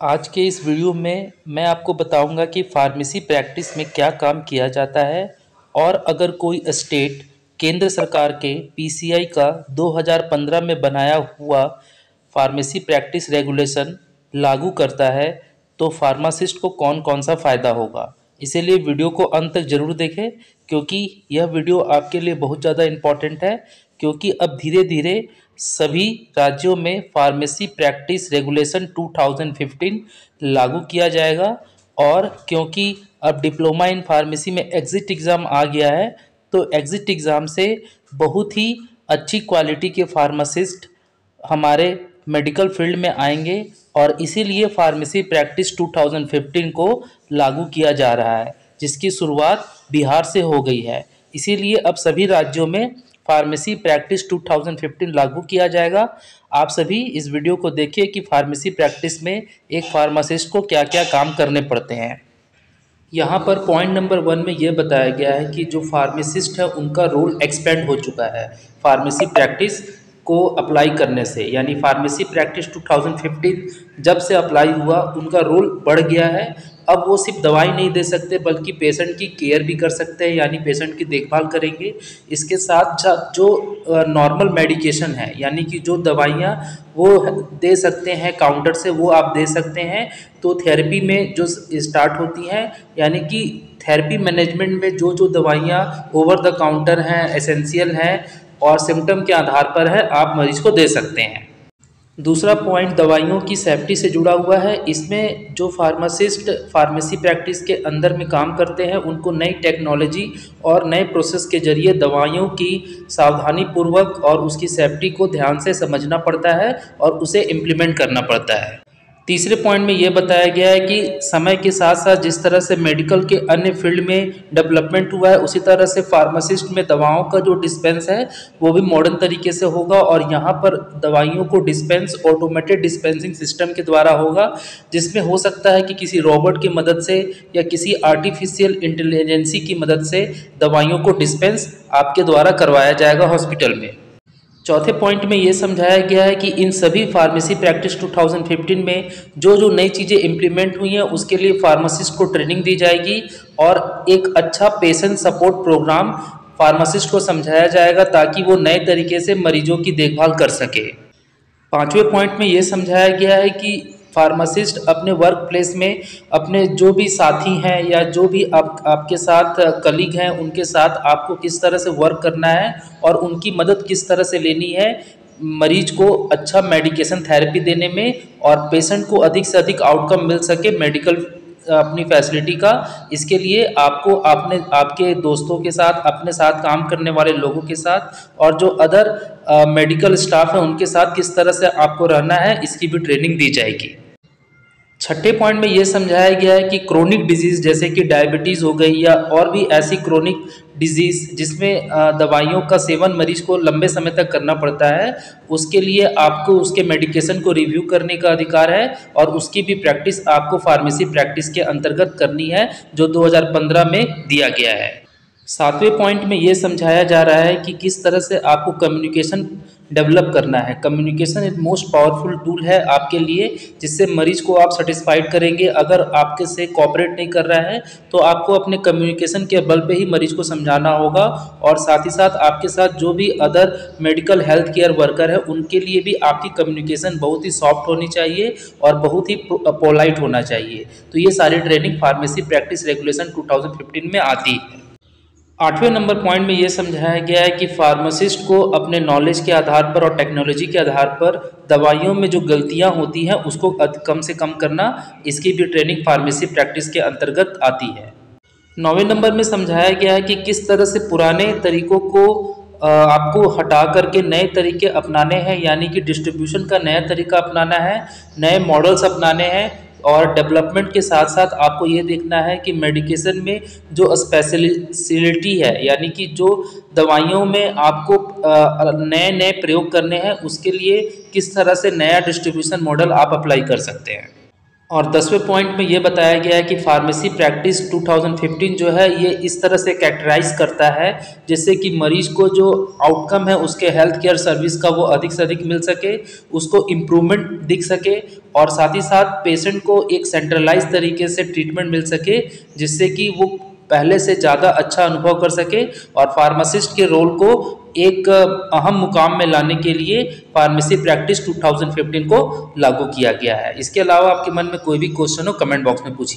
आज के इस वीडियो में मैं आपको बताऊँगा कि फार्मेसी प्रैक्टिस में क्या काम किया जाता है और अगर कोई स्टेट केंद्र सरकार के पीसीआई का 2015 में बनाया हुआ फार्मेसी प्रैक्टिस रेगुलेशन लागू करता है तो फार्मासिस्ट को कौन कौन सा फ़ायदा होगा? इसीलिए वीडियो को अंत तक ज़रूर देखें, क्योंकि यह वीडियो आपके लिए बहुत ज़्यादा इंपॉर्टेंट है, क्योंकि अब धीरे धीरे सभी राज्यों में फार्मेसी प्रैक्टिस रेगुलेशन 2015 लागू किया जाएगा और क्योंकि अब डिप्लोमा इन फार्मेसी में एग्ज़िट एग्ज़ाम आ गया है तो एग्ज़िट एग्ज़ाम से बहुत ही अच्छी क्वालिटी के फार्मासिस्ट हमारे मेडिकल फ़ील्ड में आएँगे और इसीलिए फार्मेसी प्रैक्टिस 2015 को लागू किया जा रहा है, जिसकी शुरुआत बिहार से हो गई है। इसीलिए अब सभी राज्यों में फार्मेसी प्रैक्टिस 2015 लागू किया जाएगा। आप सभी इस वीडियो को देखिए कि फार्मेसी प्रैक्टिस में एक फार्मासिस्ट को क्या क्या काम करने पड़ते हैं। यहाँ पर पॉइंट नंबर वन में यह बताया गया है कि जो फार्मासिस्ट है, उनका रोल एक्सपेंड हो चुका है फार्मेसी प्रैक्टिस को अप्लाई करने से। यानी फार्मेसी प्रैक्टिस 2015 जब से अप्लाई हुआ, उनका रोल बढ़ गया है। अब वो सिर्फ़ दवाई नहीं दे सकते, बल्कि पेशेंट की केयर भी कर सकते हैं, यानी पेशेंट की देखभाल करेंगे। इसके साथ जो नॉर्मल मेडिकेशन है, यानी कि जो दवाइयाँ वो दे सकते हैं काउंटर से वो आप दे सकते हैं तो थेरेपी में जो स्टार्ट होती हैं, यानी कि थेरेपी मैनेजमेंट में जो जो दवाइयाँ ओवर द काउंटर हैं एसेंशियल हैं, और सिम्टम के आधार पर है, आप मरीज़ को दे सकते हैं। दूसरा पॉइंट दवाइयों की सेफ्टी से जुड़ा हुआ है। इसमें जो फार्मासिस्ट फार्मेसी प्रैक्टिस के अंदर में काम करते हैं, उनको नई टेक्नोलॉजी और नए प्रोसेस के ज़रिए दवाइयों की सावधानी पूर्वक और उसकी सेफ्टी को ध्यान से समझना पड़ता है और उसे इम्प्लीमेंट करना पड़ता है। तीसरे पॉइंट में यह बताया गया है कि समय के साथ साथ जिस तरह से मेडिकल के अन्य फ़ील्ड में डेवलपमेंट हुआ है, उसी तरह से फार्मासिस्ट में दवाओं का जो डिस्पेंस है, वो भी मॉडर्न तरीके से होगा और यहाँ पर दवाइयों को डिस्पेंस ऑटोमेटेड डिस्पेंसिंग सिस्टम के द्वारा होगा, जिसमें हो सकता है कि किसी रोबोट की मदद से या किसी आर्टिफिशियल इंटेलिजेंसी की मदद से दवाइयों को डिस्पेंस आपके द्वारा करवाया जाएगा हॉस्पिटल में। चौथे पॉइंट में ये समझाया गया है कि इन सभी फार्मेसी प्रैक्टिस 2015 में जो जो नई चीज़ें इम्प्लीमेंट हुई हैं, उसके लिए फार्मासिस्ट को ट्रेनिंग दी जाएगी और एक अच्छा पेशेंट सपोर्ट प्रोग्राम फार्मासिस्ट को समझाया जाएगा ताकि वो नए तरीके से मरीजों की देखभाल कर सके। पाँचवें पॉइंट में ये समझाया गया है कि फार्मासिस्ट अपने वर्क प्लेस में अपने जो भी साथी हैं या जो भी आप, आपके साथ कलीग हैं, उनके साथ आपको किस तरह से वर्क करना है और उनकी मदद किस तरह से लेनी है, मरीज़ को अच्छा मेडिकेशन थेरेपी देने में और पेशेंट को अधिक से अधिक आउटकम मिल सके मेडिकल अपनी फैसिलिटी का। इसके लिए आपको आपने आपके दोस्तों के साथ, अपने साथ काम करने वाले लोगों के साथ और जो अदर मेडिकल स्टाफ है, उनके साथ किस तरह से आपको रहना है, इसकी भी ट्रेनिंग दी जाएगी। छठे पॉइंट में ये समझाया गया है कि क्रोनिक डिज़ीज़ जैसे कि डायबिटीज़ हो गई या और भी ऐसी क्रोनिक डिज़ीज़ जिसमें दवाइयों का सेवन मरीज़ को लंबे समय तक करना पड़ता है, उसके लिए आपको उसके मेडिकेशन को रिव्यू करने का अधिकार है और उसकी भी प्रैक्टिस आपको फार्मेसी प्रैक्टिस के अंतर्गत करनी है, जो 2015 में दिया गया है। सातवें पॉइंट में ये समझाया जा रहा है कि किस तरह से आपको कम्युनिकेशन डेवलप करना है। कम्युनिकेशन एक मोस्ट पावरफुल टूल है आपके लिए, जिससे मरीज़ को आप सेटिस्फाइड करेंगे। अगर आपके से कॉपरेट नहीं कर रहा है तो आपको अपने कम्युनिकेशन के बल पे ही मरीज़ को समझाना होगा और साथ ही साथ आपके साथ जो भी other medical health care worker है, उनके लिए भी आपकी कम्युनिकेशन बहुत ही सॉफ्ट होनी चाहिए और बहुत ही पोलाइट होना चाहिए। तो ये सारी training pharmacy practice regulation two में आती है। आठवें नंबर पॉइंट में ये समझाया गया है कि फार्मासिस्ट को अपने नॉलेज के आधार पर और टेक्नोलॉजी के आधार पर दवाइयों में जो गलतियाँ होती हैं, उसको कम से कम करना, इसकी भी ट्रेनिंग फार्मेसी प्रैक्टिस के अंतर्गत आती है। नौवें नंबर में समझाया गया है कि किस तरह से पुराने तरीकों को आपको हटा करके नए तरीके अपनाने हैं, यानी कि डिस्ट्रीब्यूशन का नया तरीका अपनाना है, नए मॉडल्स अपनाने हैं और डेवलपमेंट के साथ साथ आपको ये देखना है कि मेडिकेशन में जो स्पेशलिटी है, यानी कि जो दवाइयों में आपको नए नए प्रयोग करने हैं, उसके लिए किस तरह से नया डिस्ट्रीब्यूशन मॉडल आप अप्लाई कर सकते हैं। और दसवें पॉइंट में ये बताया गया है कि फार्मेसी प्रैक्टिस 2015 जो है, ये इस तरह से कैरेक्टराइज करता है, जिससे कि मरीज़ को जो आउटकम है, उसके हेल्थ केयर सर्विस का वो अधिक से अधिक मिल सके, उसको इम्प्रूवमेंट दिख सके, और साथ ही साथ पेशेंट को एक सेंट्रलाइज तरीके से ट्रीटमेंट मिल सके, जिससे कि वो पहले से ज़्यादा अच्छा अनुभव कर सके, और फार्मासिस्ट के रोल को एक अहम मुकाम में लाने के लिए फार्मेसी प्रैक्टिस 2015 को लागू किया गया है। इसके अलावा आपके मन में कोई भी क्वेश्चन हो कमेंट बॉक्स में पूछिए।